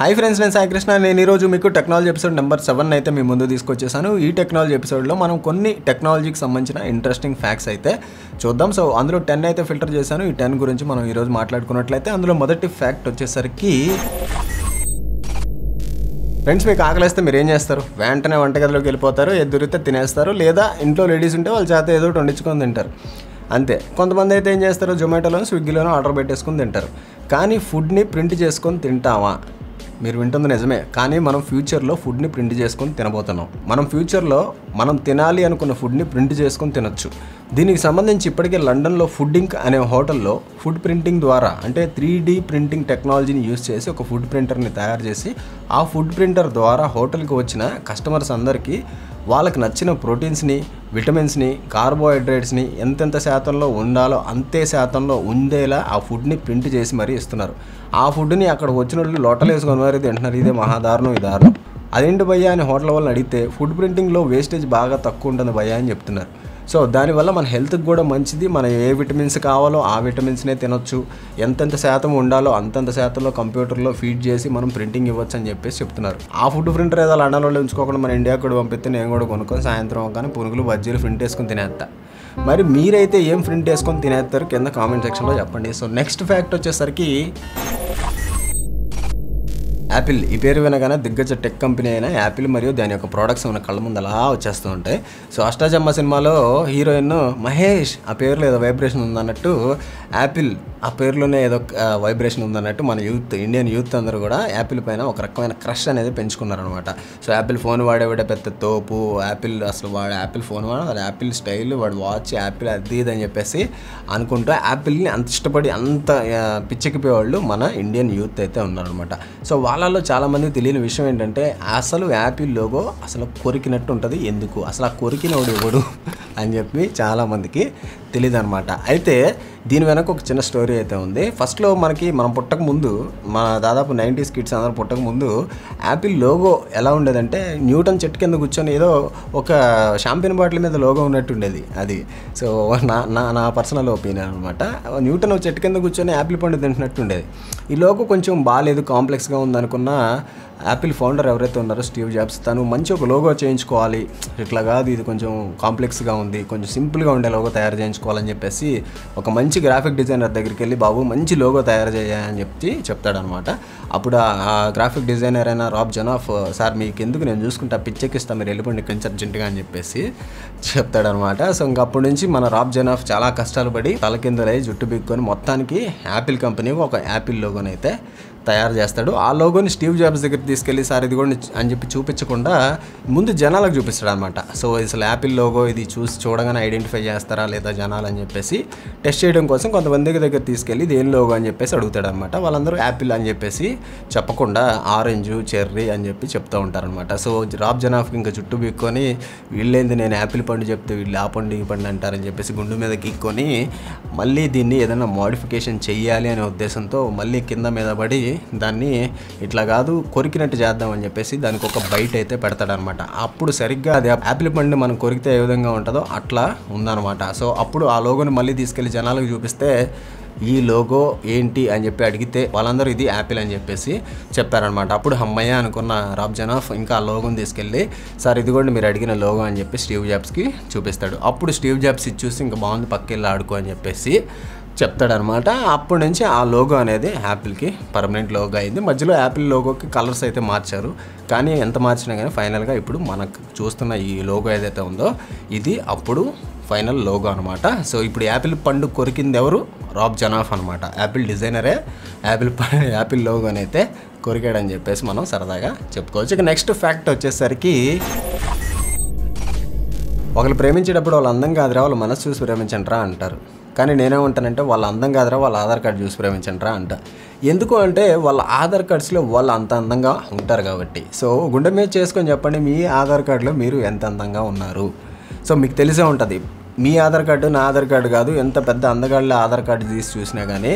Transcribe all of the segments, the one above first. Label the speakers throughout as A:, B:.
A: Hi friends నేను సాయికృష్ణ. నేను ఈరోజు మీకు టెక్నాలజీ ఎపిసోడ్ నెంబర్ సెవెన్ అయితే మీ ముందు తీసుకొచ్చేసాను. ఈ టెక్నాలజీ ఎపిసోడ్లో మనం కొన్ని టెక్నాలజీకి సంబంధించిన ఇంట్రెస్టింగ్ ఫ్యాక్ట్స్ అయితే చూద్దాం. సో అందులో టెన్ అయితే ఫిల్టర్ చేశాను. ఈ టెన్ గురించి మనం ఈరోజు మాట్లాడుకున్నట్లయితే అందులో మొదటి ఫ్యాక్ట్ వచ్చేసరికి ఫ్రెండ్స్ మీకు ఆకలిస్తే మీరు ఏం చేస్తారు? వెంటనే వంటగదిలోకి వెళ్ళిపోతారు ఏది దొరికితే తినేస్తారు లేదా ఇంట్లో లేడీస్ ఉంటే వాళ్ళ చేత ఏదో ఒకటి వండించుకొని తింటారు. అంతే. కొంతమంది అయితే ఏం చేస్తారు? జొమాటోలో స్విగ్గీలోనో ఆర్డర్ పెట్టేసుకొని తింటారు. కానీ ఫుడ్ని ప్రింట్ చేసుకొని తింటామా మీరు వింటుంది నిజమే. కానీ మనం ఫ్యూచర్లో ఫుడ్ని ప్రింట్ చేసుకొని తినబోతున్నాం. మనం ఫ్యూచర్లో మనం తినాలి అనుకున్న ఫుడ్ని ప్రింట్ చేసుకొని తినొచ్చు. దీనికి సంబంధించి ఇప్పటికే లండన్లో ఫుడ్డింగ్ అనే హోటల్లో ఫుడ్ ప్రింటింగ్ ద్వారా అంటే త్రీ డీ ప్రింటింగ్ టెక్నాలజీని యూస్ చేసి ఒక ఫుడ్ ప్రింటర్ని తయారు చేసి ఆ ఫుడ్ ప్రింటర్ ద్వారా హోటల్కి వచ్చిన కస్టమర్స్ అందరికీ వాళ్ళకి నచ్చిన ప్రోటీన్స్ని విటమిన్స్ని కార్బోహైడ్రేట్స్ని ఎంతెంత శాతంలో ఉండాలో అంతే శాతంలో ఉండేలా ఆ ఫుడ్ని ప్రింట్ చేసి మరీ ఇస్తున్నారు. ఆ ఫుడ్ని అక్కడ వచ్చిన లోటలు వేసుకొని మరీ తింటున్నారు. ఇదే మహాదారుణం ఈ దారుణం. అదేంటి భయ్యా అని హోటల్ వాళ్ళని అడిగితే ఫుడ్ ప్రింటింగ్లో వేస్టేజ్ బాగా తక్కువ ఉంటుంది భయ్యా అని చెప్తున్నారు. సో దానివల్ల మన హెల్త్కి కూడా మంచిది. మన ఏ విటమిన్స్ కావాలో ఆ విటమిన్స్నే తినొచ్చు. ఎంతెంత శాతం ఉండాలో అంతంత శాతంలో కంప్యూటర్లో ఫీడ్ చేసి మనం ప్రింటింగ్ ఇవ్వచ్చు అని చెప్పేసి చెప్తున్నారు. ఆ ఫుడ్ ప్రింటర్ ఏదో లండన్లో ఉంచుకోకుండా మన ఇండియాకి కూడా పంపిస్తే నేను కూడా కొనుక్కొని సాయంత్రం కానీ పునుగులు బజ్జీలు ప్రింట్ వేసుకొని తినేస్తా మరి మీరైతే ఏం ప్రింట్ వేసుకొని తినేస్తారు కింద కామెంట్ సెక్షన్లో చెప్పండి. సో నెక్స్ట్ ఫ్యాక్ట్ వచ్చేసరికి యాపిల్ ఈ పేరు వినగానే దిగ్గజ టెక్ కంపెనీ అయిన యాపిల్ మరియు దాని యొక్క ప్రోడక్ట్స్ మన కళ్ళ ముందు అలా వచ్చేస్తూ ఉంటాయి. సో అష్టాజమ్మ సినిమాలో హీరోయిన్ మహేష్ ఆ పేరులో ఏదో వైబ్రేషన్ ఉందన్నట్టు యాపిల్ ఆ పేరులోనే ఏదో వైబ్రేషన్ ఉందన్నట్టు మన యూత్ ఇండియన్ యూత్ అందరూ కూడా యాపిల్ పైన ఒక రకమైన క్రష్ అనేది పెంచుకున్నారనమాట సో యాపిల్ ఫోన్ వాడేవాడే పెద్ద తోపు యాపిల్ అసలు వాడు యాపిల్ ఫోన్ వాడు యాపిల్ స్టైల్ వాడు వాచ్ యాపిల్ అది ఇది అని చెప్పేసి అనుకుంటూ యాపిల్ని అంత ఇష్టపడి అంత ఆ, పిచ్చెక్కిపోయేవాళ్ళు మన ఇండియన్ యూత్ అయితే ఉన్నారనమాట సో వాళ్ళ వాళ్ళలో చాలామంది తెలియని విషయం ఏంటంటే అసలు యాపిల్ లోగో అసలు కొరికినట్టు ఉంటుంది ఎందుకు? అసలు ఆ కొరికినోడు ఎవడు? అని చెప్పి చాలామందికి తెలియదు అనమాట అయితే దీని వెనక ఒక చిన్న స్టోరీ అయితే ఉంది. ఫస్ట్లో మనకి మనం పుట్టక ముందు మన దాదాపు నైంటీస్ కిడ్స్ అందరూ పుట్టక ముందు యాపిల్ లోగో ఎలా ఉండేదంటే న్యూటన్ చెట్టు కింద కూర్చొని ఏదో ఒక షాంపిన్ బాటిల్ మీద లోగో ఉన్నట్టు ఉండేది అది. సో నా నా నా పర్సనల్ ఒపీనియన్ అనమాట న్యూటన్ చెట్టు కింద కూర్చొని యాపిల్ పండు తింటున్నట్టు ఉండేది ఈ లోగో కొంచెం బాగాలేదు కాంప్లెక్స్గా ఉందనుకున్న యాపిల్ ఫౌండర్ ఎవరైతే ఉన్నారో స్టీవ్ జాబ్స్ తను మంచి ఒక లోగో చేయించుకోవాలి. ఇట్లా కాదు ఇది కొంచెం కాంప్లెక్స్గా ఉంది కొంచెం సింపుల్గా ఉండే లోగో తయారు చేయించుకోవాలని చెప్పేసి ఒక మంచి గ్రాఫిక్ డిజైనర్ దగ్గరికి వెళ్ళి బాబు మంచి లోగో తయారు చేయాలని చెప్పి చెప్తాడనమాట అప్పుడు ఆ- గ్రాఫిక్ డిజైనర్ అయిన రాబ్ జనాఫ్ సార్ మీకు ఎందుకు నేను చూసుకుంటా పిచ్చెక్కిస్తా మీరు వెళ్ళిపోండి కొంచెం అర్జెంటుగా అని చెప్పేసి చెప్తాడనమాట సో ఇంకా అప్పటి నుంచి మన రాబ్ జనాఫ్ చాలా కష్టాలు పడి తలకిందలై జుట్టు బిక్కొని మొత్తానికి యాపిల్ కంపెనీ ఒక యాపిల్ లోగోనైతే తయారు చేస్తాడు. ఆ లోగోని స్టీవ్ జాబ్స్ దగ్గర తీసుకెళ్ళి సార్ ఇది కూడా అని చెప్పి చూపించకుండా ముందు జనాలకు చూపిస్తాడు అనమాట సో అసలు యాపిల్ లోగో ఇది చూసి చూడగానే ఐడెంటిఫై చేస్తారా లేదా జనాలు అని చెప్పేసి టెస్ట్ చేయడం కోసం కొంతమంది దగ్గర తీసుకెళ్ళి దేని లోగో అని చెప్పేసి అడుగుతాడు అనమాట వాళ్ళందరూ యాపిల్ అని చెప్పేసి చెప్పకుండా ఆరెంజ్ చెర్రీ అని చెప్పి చెప్తూ ఉంటారనమాట సో రాబ్ జనాఫ్కి ఇంకా చుట్టూ బిక్కొని వీళ్ళేంది నేను యాపిల్ పండు చెప్తే వీళ్ళు ఆ పండు ఈ పండు అంటారని చెప్పేసి గుండు మీద గీక్కొని మళ్ళీ దీన్ని ఏదైనా మోడిఫికేషన్ చేయాలి అనే ఉద్దేశంతో మళ్ళీ కింద మీద పడి దాన్ని ఇట్లా కాదు కొరికినట్టు చేద్దామని చెప్పేసి దానికి ఒక బయట అయితే పెడతాడనమాట. అప్పుడు సరిగ్గా అది యాపిల్ పండు మనం కొరికితే ఏ విధంగా ఉంటుందో అట్లా ఉందన్నమాట సో అప్పుడు ఆ లోగోని మళ్ళీ తీసుకెళ్ళి జనాలకు చూపిస్తే ఈ లోగో ఏంటి అని చెప్పి అడిగితే వాళ్ళందరూ ఇది యాపిల్ అని చెప్పేసి చెప్పారనమాట. అప్పుడు అమ్మయ్య అనుకున్న రాబ్ జనాఫ్ ఇంకా ఆ లోగోని తీసుకెళ్ళి సార్ ఇది కూడా మీరు అడిగిన లోగో అని చెప్పి స్టీవ్ జాబ్స్కి చూపిస్తాడు. అప్పుడు స్టీవ్ జాబ్స్ ఇది చూసి ఇంకా బాగుంది పక్కకి వెళ్ళి ఆడుకో అని చెప్పేసి చెప్తాడనమాట. అప్పటి నుంచి ఆ లోగో అనేది యాపిల్కి పర్మనెంట్ లోగో అయింది. మధ్యలో యాపిల్ లోగోకి కలర్స్ అయితే మార్చారు. కానీ ఎంత మార్చినా కానీ ఫైనల్గా ఇప్పుడు మనకు చూస్తున్న ఈ లోగో ఏదైతే ఉందో ఇది అప్పుడు ఫైనల్ లోగో అనమాట. సో ఇప్పుడు యాపిల్ పండు కొరికింది ఎవరు? రాబ్ జనాఫ్ అనమాట. యాపిల్ డిజైనరే యాపిల్ ప- యాపిల్ లోగోని అయితే కొరికాడని చెప్పేసి మనం సరదాగా చెప్పుకోవచ్చు. ఇక నెక్స్ట్ ఫ్యాక్ట్ వచ్చేసరికి ఒకరు ప్రేమించేటప్పుడు వాళ్ళు అందం కాదురా వాళ్ళు మనసు చూసి ప్రేమించండిరా అంటారు. కానీ నేనేమంటానంటే వాళ్ళ అందం కాదురా వాళ్ళ ఆధార్ కార్డు చూసి ప్రేమించండిరా అంట. ఎందుకు అంటే వాళ్ళ ఆధార్ కార్డ్స్లో వాళ్ళు అంత అందంగా ఉంటారు కాబట్టి. సో గుండె మీద చేసుకొని చెప్పండి మీ ఆధార్ కార్డులో మీరు ఎంత అందంగా ఉన్నారు? సో మీకు తెలిసే ఉంటుంది మీ ఆధార్ కార్డు నా ఆధార్ కార్డు కాదు ఎంత పెద్ద అందగాళ్ళ ఆధార్ కార్డు తీసి చూసినా కానీ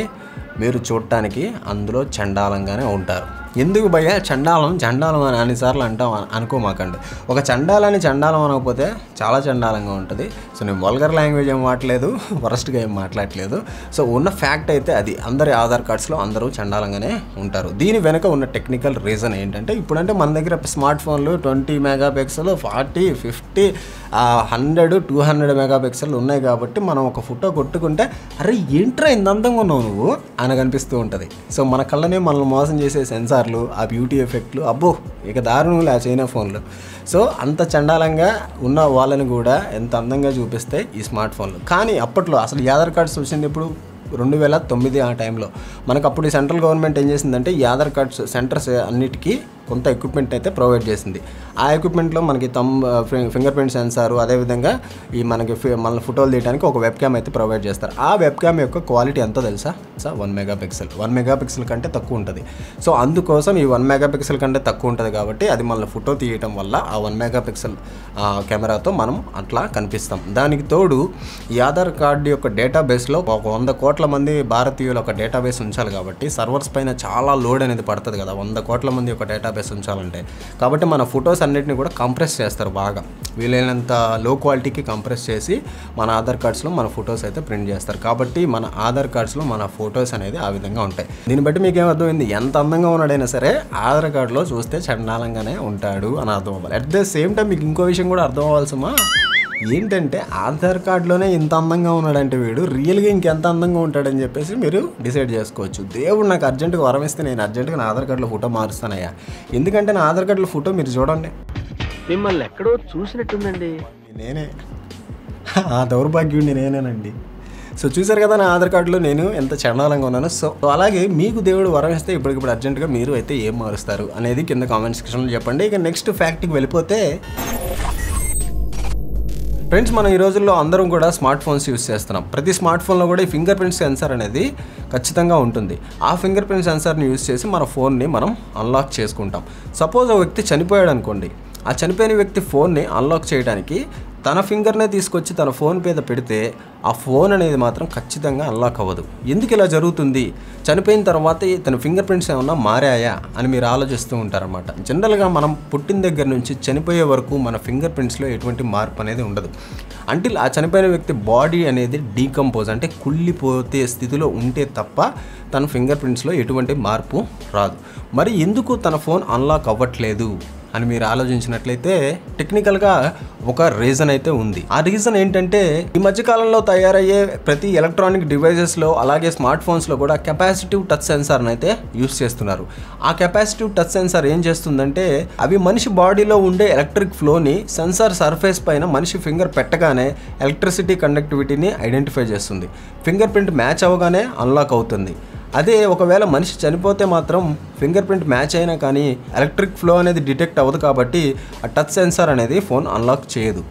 A: మీరు చూడటానికి అందులో చండాలంగానే ఉంటారు. ఎందుకు భయ చండాలం చండాలం అని అన్నిసార్లు అంటాం అనుకోమాకండి ఒక చండాలని చండాలం అనకపోతే చాలా చండాలంగా ఉంటుంది. సో నేను వల్గర్ లాంగ్వేజ్ ఏం మాట్లాడలేదు వరస్ట్గా ఏం మాట్లాడలేదు. సో ఉన్న ఫ్యాక్ట్ అయితే అది. అందరి ఆధార్ కార్డ్స్లో అందరూ చండాలంగానే ఉంటారు. దీని వెనుక ఉన్న టెక్నికల్ రీజన్ ఏంటంటే ఇప్పుడంటే మన దగ్గర స్మార్ట్ ఫోన్లు twenty mega pixel forty fifty hundred two hundred mega pixel ఉన్నాయి కాబట్టి మనం ఒక ఫోటో కొట్టుకుంటే అరే ఏంట్రా ఇంత అందంగా ఉన్నావు నువ్వు? అని కనిపిస్తూ ఉంటుంది. సో మన కళ్ళనే మనల్ని మోసం చేసే కలర్లు ఆ బ్యూటీ ఎఫెక్ట్లు అబ్బో ఇక దారుణంలే ఆ చైనా ఫోన్లు. సో అంత చండాలంగా ఉన్న వాళ్ళని కూడా ఎంత అందంగా చూపిస్తాయి ఈ స్మార్ట్ ఫోన్లు. కానీ అప్పట్లో అసలు ఈ ఆధార్ కార్డ్స్ వచ్చింది ఇప్పుడు రెండు వేల తొమ్మిది ఆ టైంలో. మనకు అప్పుడు ఈ సెంట్రల్ గవర్నమెంట్ ఏం చేసిందంటే ఈ ఆధార్ కార్డ్స్ సెంటర్స్ అన్నిటికీ కొంత ఎక్విప్మెంట్ అయితే ప్రొవైడ్ చేసింది. ఆ ఎక్విప్మెంట్లో మనకి తమ్ ఫింగర్ ప్రింట్ సెన్సార్ అదేవిధంగా ఈ మనకి మన ఫోటోలు తీయడానికి ఒక వెబ్ క్యామ్ అయితే ప్రొవైడ్ చేస్తారు. ఆ వెబ్ క్యామ్ యొక్క క్వాలిటీ ఎంతో తెలుసా? Sir one mega pixel one mega pixel కంటే తక్కువ ఉంటుంది. సో అందుకోసం ఈ వన్ మెగా పిక్సెల్ కంటే తక్కువ ఉంటుంది కాబట్టి అది మన ఫోటో తీయటం వల్ల ఆ వన్ మెగా పిక్సెల్ కెమెరాతో మనం అట్లా కనిపిస్తాం. దానికి తోడు ఈ ఆధార్ కార్డు యొక్క డేటాబేస్లో ఒక వంద కోట్ల మంది భారతీయులు ఒక డేటాబేస్ ఉంచాలి కాబట్టి సర్వర్స్ పైన చాలా లోడ్ అనేది పడుతుంది కదా. వంద కోట్ల మంది ఒక డేటాబేస్ ఉంచాలంటే కాబట్టి మన ఫొటోస్ అన్నిటిని కూడా కంప్రెస్ చేస్తారు బాగా. వీలైనంత లో క్వాలిటీకి కంప్రెస్ చేసి మన ఆధార్ కార్డ్స్లో మన ఫొటోస్ అయితే ప్రింట్ చేస్తారు. కాబట్టి మన ఆధార్ కార్డ్స్లో మన ఫొటోస్ అనేది ఆ విధంగా ఉంటాయి. దీన్ని బట్టి మీకు ఏమర్థమైంది ఎంత అందంగా ఉన్నాడైనా సరే ఆధార్ కార్డులో చూస్తే చండాలంగానే ఉంటాడు అని అర్థం అవ్వాలి. అట్ ద సేమ్ టైం మీకు ఇంకో విషయం కూడా అర్థం అవ్వాల్సిమా ఏంటంటే ఆధార్ కార్డులోనే ఇంత అందంగా ఉన్నాడంటే వీడు రియల్గా ఇంకెంత అందంగా ఉంటాడని చెప్పేసి మీరు డిసైడ్ చేసుకోవచ్చు. దేవుడు నాకు అర్జెంటుగా వరం ఇస్తే నేను అర్జెంటుగా నా ఆధార్ కార్డులో ఫోటో మారుస్తానయ్యా. ఎందుకంటే నా ఆధార్ కార్డులో ఫోటో మీరు చూడండి.
B: మిమ్మల్ని ఎక్కడో చూసినట్టుందండి.
A: నేనే. ఆ దౌర్భాగ్యుడిని నేనేనండి. సో చూసారు కదా నా ఆధార్ కార్డులో నేను ఎంత చండాలంగా ఉన్నాను. సో అలాగే మీకు దేవుడు వరం ఇస్తే ఇప్పటికిప్పుడు అర్జెంటుగా మీరు అయితే ఏం మారుస్తారు అనేది కింద కామెంట్ సెక్షన్లో చెప్పండి. ఇక నెక్స్ట్ ఫ్యాక్ట్కి వెళ్ళిపోతే ఫ్రెండ్స్ మనం ఈ రోజుల్లో అందరం కూడా స్మార్ట్ ఫోన్స్ యూస్ చేస్తున్నాం. ప్రతి స్మార్ట్ ఫోన్లో కూడా ఈ ఫింగర్ ప్రింట్ సెన్సార్ అనేది ఖచ్చితంగా ఉంటుంది. ఆ ఫింగర్ ప్రింట్ సెన్సార్ని యూస్ చేసి మన ఫోన్ని మనం అన్లాక్ చేసుకుంటాం. సపోజ్ ఒక వ్యక్తి చనిపోయాడు అనుకోండి ఆ చనిపోయిన వ్యక్తి ఫోన్ని అన్లాక్ చేయడానికి తన ఫింగర్నే తీసుకొచ్చి తన ఫోన్ మీద పెడితే ఆ ఫోన్ అనేది మాత్రం ఖచ్చితంగా అన్లాక్ అవ్వదు. ఎందుకు ఇలా జరుగుతుంది? చనిపోయిన తర్వాత తన ఫింగర్ ప్రింట్స్ ఏమన్నా మారాయా అని మీరు ఆలోచిస్తూ ఉంటారన్నమాట. జనరల్గా మనం పుట్టిన దగ్గర నుంచి చనిపోయే వరకు మన ఫింగర్ ప్రింట్స్లో ఎటువంటి మార్పు అనేది ఉండదు. అంటిల్ ఆ చనిపోయిన వ్యక్తి బాడీ అనేది డీకంపోజ్ అంటే కుళ్ళిపోతే స్థితిలో ఉంటే తప్ప తన ఫింగర్ ప్రింట్స్లో ఎటువంటి మార్పు రాదు. మరి ఎందుకు తన ఫోన్ అన్లాక్ అవ్వట్లేదు? అని మీరు ఆలోచించినట్లయితే టెక్నికల్గా ఒక రీజన్ అయితే ఉంది. ఆ రీజన్ ఏంటంటే ఈ మధ్యకాలంలో తయారయ్యే ప్రతి ఎలక్ట్రానిక్ డివైజెస్లో అలాగే స్మార్ట్ ఫోన్స్లో కూడా కెపాసిటివ్ టచ్ సెన్సార్ని అయితే యూస్ చేస్తున్నారు. ఆ కెపాసిటివ్ టచ్ సెన్సార్ ఏం చేస్తుందంటే అవి మనిషి బాడీలో ఉండే ఎలక్ట్రిక్ ఫ్లోని సెన్సార్ సర్ఫేస్ పైన మనిషి ఫింగర్ పెట్టగానే ఎలక్ట్రిసిటీ కండక్టివిటీని ఐడెంటిఫై చేస్తుంది. ఫింగర్ ప్రింట్ మ్యాచ్ అవగానే అన్లాక్ అవుతుంది. అదే ఒకవేళ మనిషి చనిపోతే మాత్రం ఫింగర్ ప్రింట్ మ్యాచ్ అయినా కానీ ఎలక్ట్రిక్ ఫ్లో అనేది డిటెక్ట్ అవ్వదు కాబట్టి ఆ టచ్ సెన్సార్ అనేది ఫోన్ అన్లాక్ చేయదు.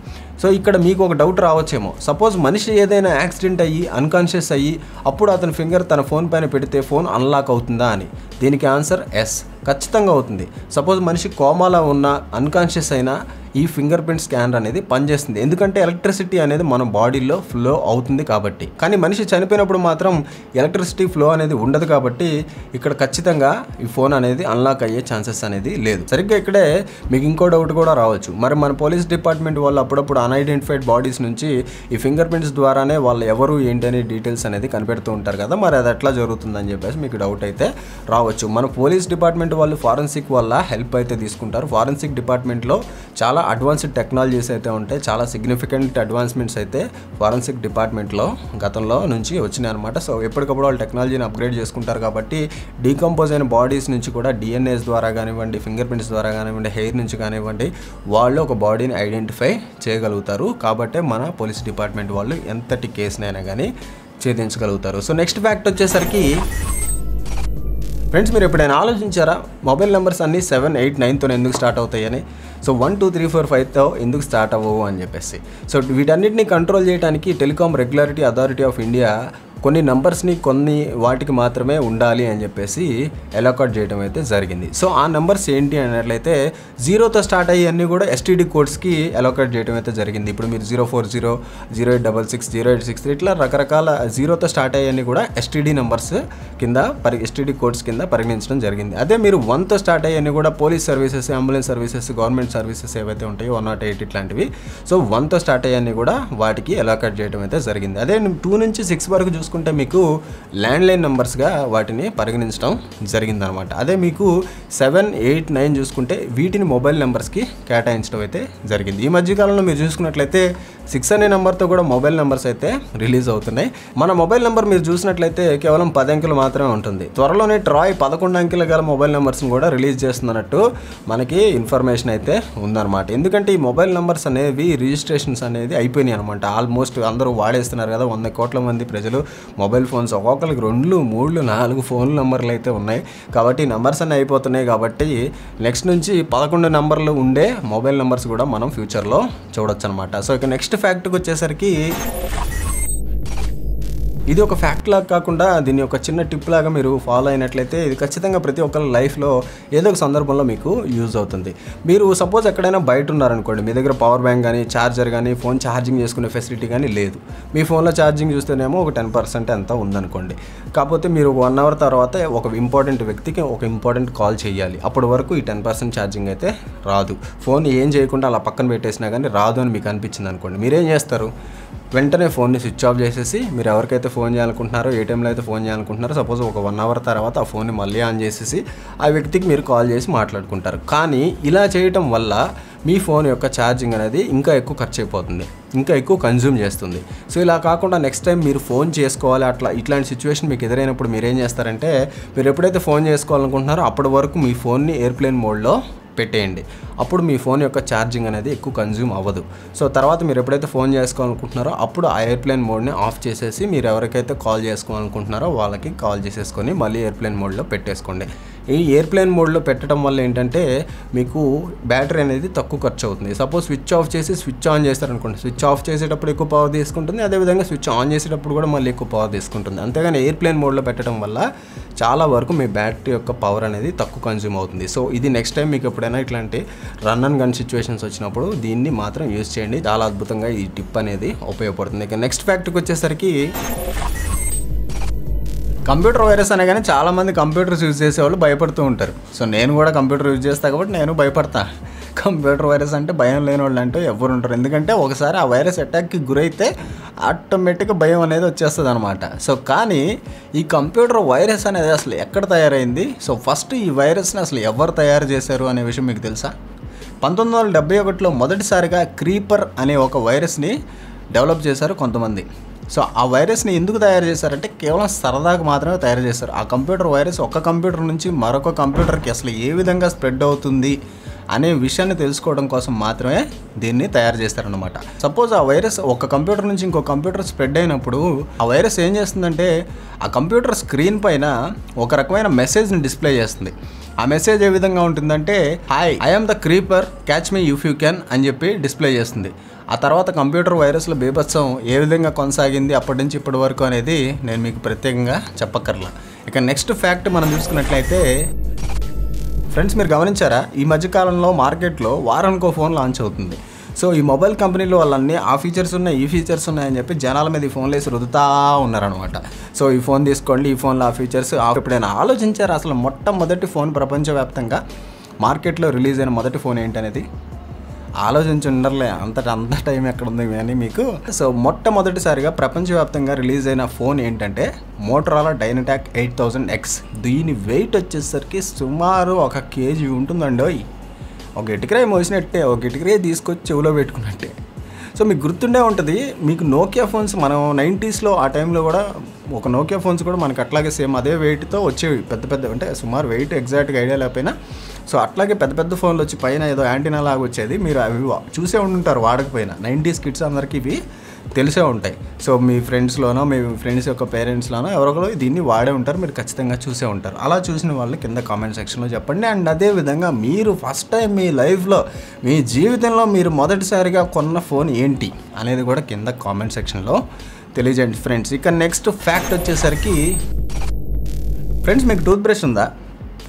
A: సో ఇక్కడ మీకు ఒక డౌట్ రావచ్చేమో. సపోజ్ మనిషి ఏదైనా యాక్సిడెంట్ అయ్యి అన్కాన్షియస్ అయ్యి అప్పుడు అతని ఫింగర్ తన ఫోన్ పైన పెడితే ఫోన్ అన్లాక్ అవుతుందా అని. దీనికి ఆన్సర్ ఎస్ ఖచ్చితంగా అవుతుంది. సపోజ్ మనిషి కోమాలో ఉన్న అన్కాన్షియస్ అయినా ఈ ఫింగర్ ప్రింట్ స్కానర్ అనేది పనిచేస్తుంది. ఎందుకంటే ఎలక్ట్రిసిటీ అనేది మన బాడీలో ఫ్లో అవుతుంది కాబట్టి. కానీ మనిషి చనిపోయినప్పుడు మాత్రం ఎలక్ట్రిసిటీ ఫ్లో అనేది ఉండదు కాబట్టి ఇక్కడ ఖచ్చితంగా ఈ ఫోన్ అనేది అన్లాక్ అయ్యే ఛాన్సెస్ అనేది లేదు. సరిగ్గా ఇక్కడే మీకు ఇంకో డౌట్ కూడా రావచ్చు. మరి మన పోలీస్ డిపార్ట్మెంట్ వాళ్ళు అప్పుడప్పుడు అన్ఐడెంటిఫైడ్ బాడీస్ నుంచి ఈ ఫింగర్ ప్రింట్స్ ద్వారానే వాళ్ళు ఎవరు ఏంటి అనే డీటెయిల్స్ అనేది కనిపెడుతూ ఉంటారు కదా మరి అది ఎట్లా జరుగుతుందని చెప్పేసి మీకు డౌట్ అయితే రావచ్చు. మన పోలీస్ డిపార్ట్మెంట్ వాళ్ళు ఫారెన్సిక్ వల్ల హెల్ప్ అయితే తీసుకుంటారు. ఫారెన్సిక్ డిపార్ట్మెంట్లో చాలా అడ్వాన్స్డ్ టెక్నాలజీస్ అయితే ఉంటాయి. చాలా సిగ్నిఫికెంట్ అడ్వాన్స్మెంట్స్ అయితే ఫారెన్సిక్ డిపార్ట్మెంట్లో గతంలో నుంచి వచ్చినాయి అనమాట సో ఎప్పటికప్పుడు వాళ్ళు టెక్నాలజీని అప్గ్రేడ్ చేసుకుంటారు కాబట్టి డీకంపోజ్ అయిన బాడీస్ నుంచి కూడా డిఎన్ఏస్ ద్వారా కానివ్వండి ఫింగర్ ప్రింట్స్ ద్వారా కానివ్వండి హెయిర్ నుంచి కానివ్వండి వాళ్ళు ఒక బాడీని ఐడెంటిఫై చేయగలుగుతారు. కాబట్టే మన పోలీస్ డిపార్ట్మెంట్ వాళ్ళు ఎంతటి కేసునైనా కానీ ఛేదించగలుగుతారు. సో నెక్స్ట్ ఫ్యాక్ట్ వచ్చేసరికి ఫ్రెండ్స్ మీరు ఎప్పుడైనా ఆలోచించారా? మొబైల్ నెంబర్స్ అన్నీ సెవెన్ ఎయిట్ నైన్తో ఎందుకు స్టార్ట్ అవుతాయని? So one two three four ఫైవ్తో ఎందుకు స్టార్ట్ అవ్వవు అని చెప్పేసి. సో వీటన్నిటిని కంట్రోల్ చేయడానికి telecom regularity authority of India కొన్ని నంబర్స్ని కొన్ని వాటికి మాత్రమే ఉండాలి అని చెప్పేసి ఎలాకాట్ చేయడం అయితే జరిగింది. సో ఆ నెంబర్స్ ఏంటి అన్నట్లయితే జీరోతో స్టార్ట్ అయ్యన్నీ కూడా ఎస్టీడీ కోడ్స్కి ఎలాకాట్ చేయడం అయితే జరిగింది. ఇప్పుడు మీరు zero four zero zero eight double six zero eight six ఇట్లా రకరకాల జీరోతో స్టార్ట్ అయ్యన్నీ కూడా ఎస్టీడీ నెంబర్స్ కింద పరి ఎస్టీడీ కోడ్స్ కింద పరిగణించడం జరిగింది. అదే మీరు వన్తో స్టార్ట్ అయ్యన్నీ కూడా police services ambulance services government services ఏవైతే ఉంటాయో వన్ నాట్ ఎయిట్ ఇట్లాంటివి. సో వన్తో స్టార్ట్ అయ్యన్నీ కూడా వాటికి ఎలాకాట్ చేయడం అయితే జరిగింది. అదే టూ నుంచి సిక్స్ వరకు చూసుకుంటే మీకు ల్యాండ్లైన్ నెంబర్స్గా వాటిని పరిగణించడం జరిగిందనమాట. అదే మీకు సెవెన్ ఎయిట్ నైన్ చూసుకుంటే వీటిని మొబైల్ నెంబర్స్కి కేటాయించడం అయితే జరిగింది. ఈ మధ్యకాలంలో మీరు చూసుకున్నట్లయితే సిక్స్ అనే నెంబర్తో కూడా మొబైల్ నెంబర్స్ అయితే రిలీజ్ అవుతున్నాయి. మన మొబైల్ నెంబర్ మీరు చూసినట్లయితే కేవలం పది అంకెలు మాత్రమే ఉంటుంది. త్వరలోనే ట్రాయ్ పదకొండు అంకెల గల మొబైల్ నెంబర్స్ని కూడా రిలీజ్ చేస్తున్నట్టు మనకి ఇన్ఫర్మేషన్ అయితే ఉందన్నమాట ఎందుకంటే ఈ మొబైల్ నెంబర్స్ అనేవి రిజిస్ట్రేషన్స్ అనేది అయిపోయినాయి అనమాట. ఆల్మోస్ట్ అందరూ వాడేస్తున్నారు కదా వంద కోట్ల మంది ప్రజలు మొబైల్ ఫోన్స్ ఒక్కొక్కరికి రెండు మూడు నాలుగు ఫోన్ నెంబర్లు అయితే ఉన్నాయి. కాబట్టి నెంబర్స్ అన్నీ అయిపోతున్నాయి కాబట్టి నెక్స్ట్ నుంచి పదకొండు నెంబర్లు ఉండే మొబైల్ నెంబర్స్ కూడా మనం ఫ్యూచర్లో చూడొచ్చు అనమాట సో ఇక నెక్స్ట్ ఫ్యాక్ట్కి వచ్చేసరికి ఇది ఒక ఫ్యాక్ట్ లాగా కాకుండా దీన్ని ఒక చిన్న టిప్ లాగా మీరు ఫాలో అయినట్లయితే ఇది ఖచ్చితంగా ప్రతి ఒక్కరి లైఫ్లో ఏదో ఒక సందర్భంలో మీకు యూజ్ అవుతుంది. మీరు సపోజ్ ఎక్కడైనా బయట ఉన్నారనుకోండి మీ దగ్గర పవర్ బ్యాంక్ కానీ ఛార్జర్ కానీ ఫోన్ ఛార్జింగ్ చేసుకునే ఫెసిలిటీ కానీ లేదు. మీ ఫోన్లో ఛార్జింగ్ చూస్తేనేమో ఒక టెన్ పర్సెంట్ ఎంత ఉందనుకోండి. కాకపోతే మీరు వన్ అవర్ తర్వాత ఒక ఇంపార్టెంట్ వ్యక్తికి ఒక ఇంపార్టెంట్ కాల్ చేయాలి. అప్పటి వరకు ఈ టెన్ పర్సెంట్ ఛార్జింగ్ అయితే రాదు. ఫోన్ ఏం చేయకుండా అలా పక్కన పెట్టేసినా కానీ రాదు అని మీకు అనిపించింది అనుకోండి మీరేం చేస్తారు? వెంటనే ఫోన్ని స్విచ్ ఆఫ్ చేసేసి మీరు ఎవరికైతే ఫోన్ చేయాలనుకుంటున్నారో ఏ టైంలో అయితే ఫోన్ చేయాలనుకుంటున్నారో సపోజ్ ఒక వన్ అవర్ తర్వాత ఆ ఫోన్ని మళ్ళీ ఆన్ చేసేసి ఆ వ్యక్తికి మీరు కాల్ చేసి మాట్లాడుకుంటారు. కానీ ఇలా చేయటం వల్ల మీ ఫోన్ యొక్క ఛార్జింగ్ అనేది ఇంకా ఎక్కువ ఖర్చు అయిపోతుంది ఇంకా ఎక్కువ కన్జ్యూమ్ చేస్తుంది. సో ఇలా కాకుండా నెక్స్ట్ టైం మీరు ఫోన్ చేసుకోవాలి అట్లా ఇట్లాంటి సిచ్యువేషన్ మీకు ఎదురైనప్పుడు మీరు ఏం చేస్తారంటే మీరు ఎప్పుడైతే ఫోన్ చేసుకోవాలనుకుంటున్నారో అప్పటి వరకు మీ ఫోన్ని ఎయిర్ప్లేన్ మోడ్లో పెట్టేయండి. అప్పుడు మీ ఫోన్ యొక్క ఛార్జింగ్ అనేది ఎక్కువ కన్జ్యూమ్ అవ్వదు. సో తర్వాత మీరు ఎప్పుడైతే ఫోన్ చేసుకోవాలనుకుంటున్నారో అప్పుడు ఆ ఎయిర్ప్లేన్ మోడ్ని ఆఫ్ చేసేసి మీరు ఎవరికైతే కాల్ చేసుకోవాలనుకుంటున్నారో వాళ్ళకి కాల్ చేసేసుకొని మళ్ళీ ఎయిర్ప్లేన్ మోడ్లో పెట్టేసుకోండి. ఈ ఎయిర్ప్లేన్ మోడ్లో పెట్టడం వల్ల ఏంటంటే మీకు బ్యాటరీ అనేది తక్కువ ఖర్చు అవుతుంది సపోజ్ స్విచ్ ఆఫ్ చేసి స్విచ్ ఆన్ చేస్తారనుకోండి. స్విచ్ ఆఫ్ చేసేటప్పుడు ఎక్కువ పవర్ తీసుకుంటుంది. అదేవిధంగా స్విచ్ ఆన్ చేసేటప్పుడు కూడా మళ్ళీ ఎక్కువ పవర్ తీసుకుంటుంది. అంతేగాని ఎయిర్ప్లేన్ మోడ్లో పెట్టడం వల్ల చాలా వరకు మీ బ్యాటరీ యొక్క పవర్ అనేది తక్కువ కన్జ్యూమ్ అవుతుంది. సో ఇది నెక్స్ట్ టైం మీకు ఎప్పుడైనా ఇట్లాంటి రన్ అండ్ గన్ సిచ్యువేషన్స్ వచ్చినప్పుడు దీన్ని మాత్రం యూజ్ చేయండి. చాలా అద్భుతంగా ఈ టిప్ అనేది ఉపయోగపడుతుంది. ఇక నెక్స్ట్ ఫ్యాక్టరీకి వచ్చేసరికి కంప్యూటర్ వైరస్ అనగానే చాలామంది కంప్యూటర్స్ యూజ్ చేసేవాళ్ళు భయపడుతూ ఉంటారు. సో నేను కూడా కంప్యూటర్ యూజ్ చేస్తాను కాబట్టి నేను భయపడతా. కంప్యూటర్ వైరస్ అంటే భయం లేని వాళ్ళు అంటే ఎవరు ఉంటారు. ఎందుకంటే ఒకసారి ఆ వైరస్ అటాక్కి గురైతే ఆటోమేటిక్గా భయం అనేది వచ్చేస్తుంది అనమాట సో కానీ ఈ కంప్యూటర్ వైరస్ అనేది అసలు ఎక్కడ తయారైంది? సో ఫస్ట్ ఈ వైరస్ని అసలు ఎవరు తయారు చేశారు అనే విషయం మీకు తెలుసా? పంతొమ్మిది వందల డెబ్బై ఒకటిలో మొదటిసారిగా క్రీపర్ అనే ఒక వైరస్ని డెవలప్ చేశారు కొంతమంది. సో ఆ వైరస్ని ఎందుకు తయారు చేశారంటే కేవలం సరదాగా మాత్రమే తయారు చేశారు. ఆ కంప్యూటర్ వైరస్ ఒక కంప్యూటర్ నుంచి మరొక కంప్యూటర్కి అసలు ఏ విధంగా స్ప్రెడ్ అవుతుంది అనే విషయాన్ని తెలుసుకోవడం కోసం మాత్రమే దీన్ని తయారు చేస్తారనమాట సపోజ్ ఆ వైరస్ ఒక కంప్యూటర్ నుంచి ఇంకో కంప్యూటర్ స్ప్రెడ్ అయినప్పుడు ఆ వైరస్ ఏం చేస్తుందంటే ఆ కంప్యూటర్ స్క్రీన్ పైన ఒక రకమైన మెసేజ్ని డిస్ప్లే చేస్తుంది. ఆ మెసేజ్ ఏ విధంగా ఉంటుందంటే hi I'm the creeper catch me if you can అని చెప్పి డిస్ప్లే చేస్తుంది. ఆ తర్వాత కంప్యూటర్ వైరస్ల బీభత్సం ఏ విధంగా కొనసాగింది అప్పటి నుంచి ఇప్పటి వరకు అనేది నేను మీకు ప్రత్యేకంగా చెప్పక్కర్లా. ఇక నెక్స్ట్ ఫ్యాక్ట్ మనం చూసుకున్నట్లయితే ఫ్రెండ్స్ మీరు గమనించారా? ఈ మధ్యకాలంలో మార్కెట్లో వారానికో ఫోన్ లాంచ్ అవుతుంది. సో ఈ మొబైల్ కంపెనీలో వాళ్ళన్నీ ఆ ఫీచర్స్ ఉన్నాయి ఈ ఫీచర్స్ ఉన్నాయని చెప్పి జనాల మీద ఈ ఫోన్లు వేసి రుదుతా ఉన్నారనమాట సో ఈ ఫోన్ తీసుకోండి ఈ ఫోన్లో ఆ ఫీచర్స్. ఎప్పుడైనా ఆలోచించారు? అసలు మొట్టమొదటి ఫోన్ ప్రపంచవ్యాప్తంగా మార్కెట్లో రిలీజ్ అయిన మొదటి ఫోన్ ఏంటనేది? ఆలోచించి ఉండర్లే అంతట అంత టైం ఎక్కడుంది కానీ మీకు. సో మొట్టమొదటిసారిగా ప్రపంచవ్యాప్తంగా రిలీజ్ అయిన ఫోన్ ఏంటంటే Motorola DynaTAC eight thousand X. దీని వెయిట్ వచ్చేసరికి సుమారు ఒక కేజీ ఉంటుందండి ఒక ఇటుకరే మోసినట్టే ఒక ఇటుకరే తీసుకొచ్చి చెవిలో పెట్టుకున్నట్టే. సో మీకు గుర్తుండే ఉంటుంది మీకు నోకియా ఫోన్స్ మనం నైంటీస్లో ఆ టైంలో కూడా ఒక నోకియా ఫోన్స్ కూడా మనకి అట్లాగే సేమ్ అదే వెయిట్తో వచ్చేవి. పెద్ద పెద్ద అంటే సుమారు వెయిట్ ఎగ్జాక్ట్గా ఐడియా లేకపోయినా సో అట్లాగే పెద్ద పెద్ద ఫోన్లు వచ్చి పైన ఏదో యాంటీనా లాగా వచ్చేది. మీరు అవి చూసే ఉంటారు వాడకపోయినా. నైంటీస్ కిడ్స్ అందరికీ ఇవి తెలిసే ఉంటాయి. సో మీ ఫ్రెండ్స్లోనో మీ ఫ్రెండ్స్ యొక్క పేరెంట్స్లోనో ఎవరొకరు దీన్ని వాడే ఉంటారు. మీరు ఖచ్చితంగా చూసే ఉంటారు. అలా చూసిన వాళ్ళు కింద కామెంట్ సెక్షన్లో చెప్పండి. అండ్ అదే విధంగా మీరు ఫస్ట్ టైం మీ లైఫ్లో మీ జీవితంలో మీరు మొదటిసారిగా కొన్న ఫోన్ ఏంటి అనేది కూడా కింద కామెంట్ సెక్షన్లో తెలియజేయండి ఫ్రెండ్స్ ఇక నెక్స్ట్ ఫ్యాక్ట్ వచ్చేసరికి ఫ్రెండ్స్ మీకు టూత్ బ్రష్ ఉందా?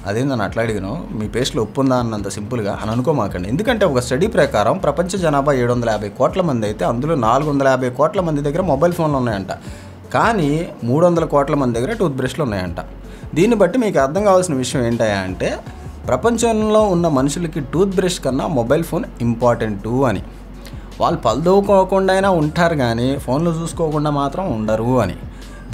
A: అదే నన్ను అట్లా అడిగాను మీ పేస్ట్లో ఉప్పు ఉందా అన్నంత సింపుల్గా అని అనుకోమాకండి. ఎందుకంటే ఒక స్టడీ ప్రకారం ప్రపంచ జనాభా ఏడు వందల యాభై కోట్ల మంది అయితే అందులో నాలుగు వందల యాభై కోట్ల మంది దగ్గర మొబైల్ ఫోన్లు ఉన్నాయంట. కానీ మూడు వందల కోట్ల మంది దగ్గర టూత్ బ్రష్లు ఉన్నాయంట. దీన్ని బట్టి మీకు అర్థం కావాల్సిన విషయం ఏంటయ్యా అంటే ప్రపంచంలో ఉన్న మనుషులకి టూత్ బ్రష్ కన్నా మొబైల్ ఫోన్ ఇంపార్టెంటు అని. వాళ్ళు పలుదోకోకుండా అయినా ఉంటారు కానీ ఫోన్లు చూసుకోకుండా మాత్రం ఉండరు అని.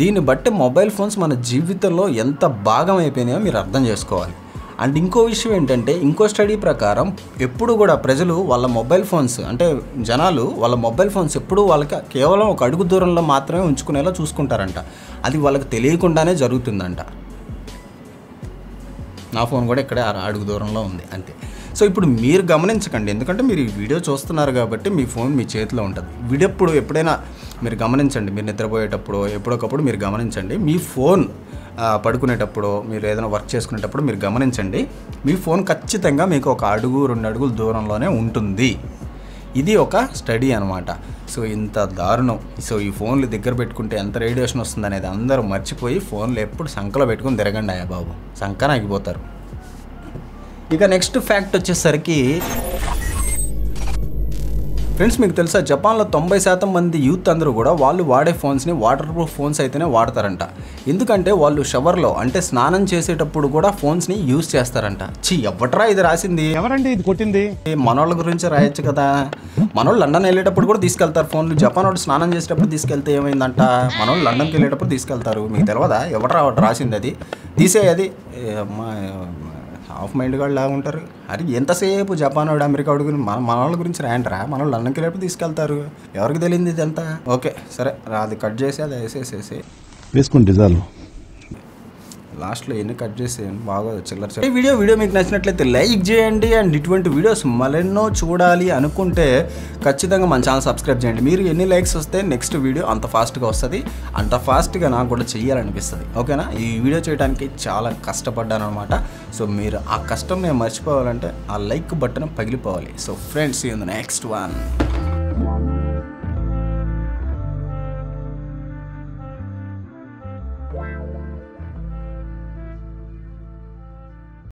A: దీన్ని బట్టి మొబైల్ ఫోన్స్ మన జీవితంలో ఎంత భాగం అయిపోయినాయో మీరు అర్థం చేసుకోవాలి. అండ్ ఇంకో విషయం ఏంటంటే ఇంకో స్టడీ ప్రకారం ఎప్పుడు కూడా ప్రజలు వాళ్ళ మొబైల్ ఫోన్స్ అంటే జనాలు వాళ్ళ మొబైల్ ఫోన్స్ ఎప్పుడు వాళ్ళకి కేవలం ఒక అడుగు దూరంలో మాత్రమే ఉంచుకునేలా చూసుకుంటారంట. అది వాళ్ళకి తెలియకుండానే జరుగుతుందంట. నా ఫోన్ కూడా ఇక్కడే అడుగు దూరంలో ఉంది అంతే. సో ఇప్పుడు మీరు గమనించకండి. ఎందుకంటే మీరు ఈ వీడియో చూస్తున్నారు కాబట్టి మీ ఫోన్ మీ చేతిలో ఉంటుంది. వీడెప్పుడు ఎప్పుడైనా మీరు గమనించండి మీరు నిద్రపోయేటప్పుడు ఎప్పుడొకప్పుడు మీరు గమనించండి. మీ ఫోన్ పడుకునేటప్పుడు మీరు ఏదైనా వర్క్ చేసుకునేటప్పుడు మీరు గమనించండి మీ ఫోన్ ఖచ్చితంగా మీకు ఒక అడుగు రెండు అడుగుల దూరంలోనే ఉంటుంది. ఇది ఒక స్టడీ అనమాట సో ఇంత దారుణం. సో ఈ ఫోన్లు దగ్గర పెట్టుకుంటే ఎంత రేడియేషన్ వస్తుంది అనేది అందరూ మర్చిపోయి ఫోన్లు ఎప్పుడు సంకలో పెట్టుకుని తిరగండి అయ్యా బాబు. సంకన ఆగిపోతారు ఇక నెక్స్ట్ ఫ్యాక్ట్ వచ్చేసరికి ఫ్రెండ్స్ మీకు తెలుసా జపాన్లో తొంభై శాతం మంది యూత్ అందరూ కూడా వాళ్ళు వాడే ఫోన్స్ని వాటర్ ప్రూఫ్ ఫోన్స్ అయితేనే వాడతారంట. ఎందుకంటే వాళ్ళు షవర్లో అంటే స్నానం చేసేటప్పుడు కూడా ఫోన్స్ని యూజ్ చేస్తారంట. చి ఎవట్రా ఇది రాసింది?
C: ఎవరండి ఇది కొట్టింది?
A: మనోళ్ళ గురించి రాయొచ్చు కదా. మనోళ్ళు లండన్ వెళ్ళేటప్పుడు కూడా తీసుకెళ్తారు ఫోన్లు. జపాన్ వాడు స్నానం చేసేటప్పుడు తీసుకెళ్తే ఏమైందంట? మనోళ్ళు లండన్కి వెళ్ళేటప్పుడు తీసుకెళ్తారు. మీకు తెలియదా వాడు రాసింది అది? తీసే అది. ఏ అమ్మా, హాఫ్ మైండ్ గాడు లాగా ఉంటారు. అరే ఎంతసేపు జపాన్ వాడు అమెరికా వాడు గురించి మన వాళ్ళ గురించి రాయంటారా వాళ్ళు లండన్కి రేపు తీసుకెళ్తారు. ఎవరికి తెలియదు ఇదంతా? ఓకే సరే రా, అది కట్ చేసి అది వేసేసేసి.
C: వేసుకోండి డిజాల్వ్
A: లాస్ట్లో ఎన్ని కట్ చేసేయండి బాగా చిల్లర. ఈ వీడియో వీడియో మీకు నచ్చినట్లయితే లైక్ చేయండి అండ్ ఇటువంటి వీడియోస్ మరెన్నో చూడాలి అనుకుంటే ఖచ్చితంగా మన ఛానల్ సబ్స్క్రైబ్ చేయండి. మీరు ఎన్ని లైక్స్ వస్తే నెక్స్ట్ వీడియో అంత ఫాస్ట్గా వస్తుంది. అంత ఫాస్ట్గా నాకు కూడా చెయ్యాలనిపిస్తుంది. ఓకేనా ఈ వీడియో చేయడానికి చాలా కష్టపడ్డాను అనమాట సో మీరు ఆ కష్టం నేను మర్చిపోవాలంటే ఆ like button పగిలిపోవాలి. So friends in the next one